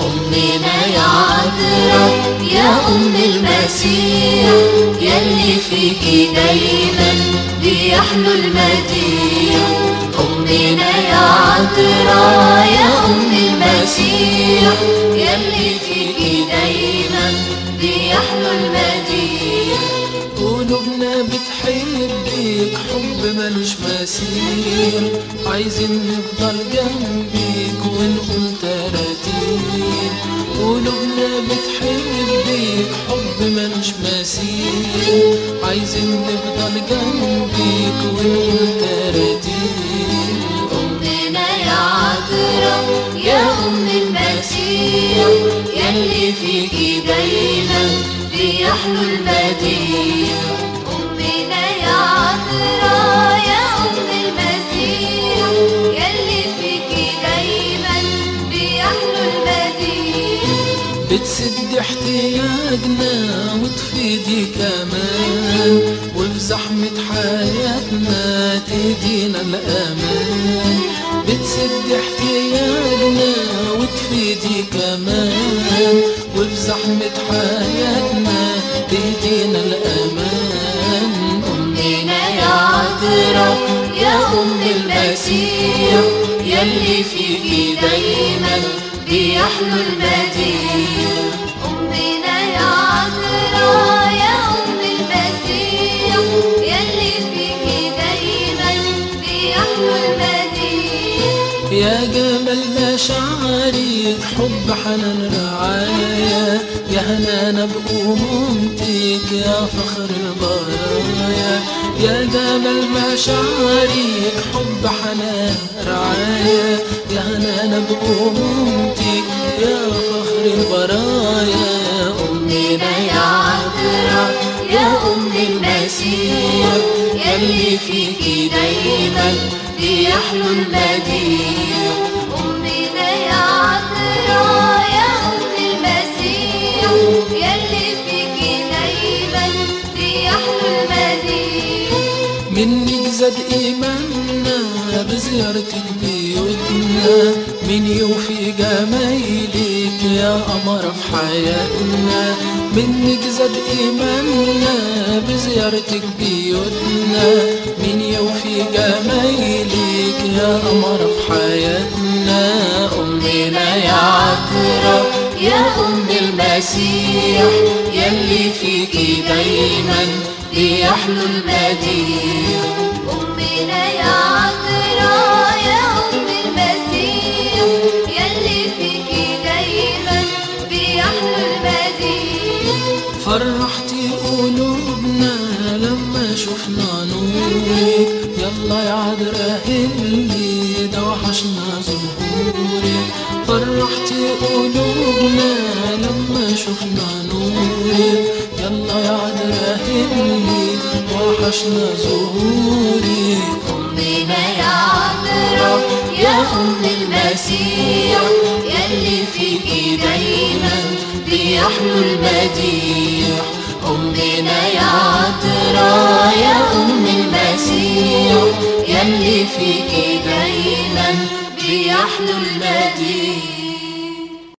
أمنا يا عذراء يا أم المسيح يلي فيكي دايما بيحلو المديح. أمنا يا عذراء يا أم المسيح يلي فيكي بتحبك حب ملوش مثيل عايزين نفضل جنبك ونقول تراتيل قلوبنا بتحبك حب ملوش مثيل عايزين نفضل جنبك ونقول تراتيل أمنا يا عذراء يا أم المسيح يلي فيكي دايما بيحلو المديح احتياجنا وتفيدي كمان وفي زحمة حياتنا تدينا الأمان. بتسد احتياجنا وتفيدي كمان وفي زحمة حياتنا تدينا الأمان. أمنا يا عذراء يا أم المسيح يلي فيكي دايما بيحلو المديح يا جمال مشاعرك حب حنان رعاية. يا هنانا بأمومتك يا فخر البرايا يا جمال مشاعرك حب حنان رعاية. يا هنانا بأمومتك يا فخر البرايا أمنا يا عذراء يا أم المسيح. يلي فيكي دايما. بيحلو المديح أمنا يا عذراء يا أم المسيح. يلي فيكي دايما بيحلو المديح منك زاد إيماننا بزيارتك بيوتنا. من يوفي جمايلك يا قمر في حياتنا. منك زاد إيماننا بزيارتك بيوتنا. من يوفي جمايلك يا قمر في حياتنا أمنا يا عذراء يا أم المسيح يلي فيكي دايما بيحلو المديح. أمنا يا عذراء يا أم المسيح يلي فيكي دايما بيحلو المديح. فرحتي يلا يا عذرا هلي ده وحشنا ظهورك فرحتي قلوبنا لما شفنا نورك يلا يا عذرا هلي وحشنا ظهورك أمنا يا عذراء يا أم المسيح. يلي فيكي دايما بيحلو المديح. أمنا يا المسيح يلي فيكي دايما بيحلو المديح